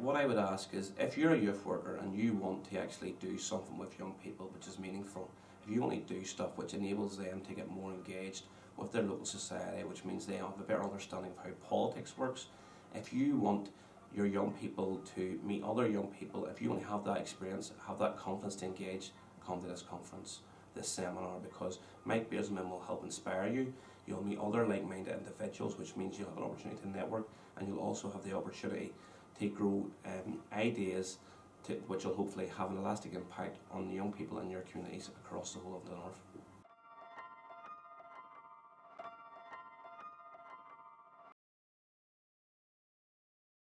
What I would ask is if you're a youth worker and you want to actually do something with young people which is meaningful, if you want to do stuff which enables them to get more engaged with their local society, which means they have a better understanding of how politics works, if you want your young people to meet other young people, if you want to have that experience, have that confidence to engage, come to this conference, this seminar, because Mike Baizerman will help inspire you. You'll meet other like-minded individuals, which means you'll have an opportunity to network, and you'll also have the opportunity to grow um, ideas to, which will hopefully have an elastic impact on the young people in your communities across the whole of the North.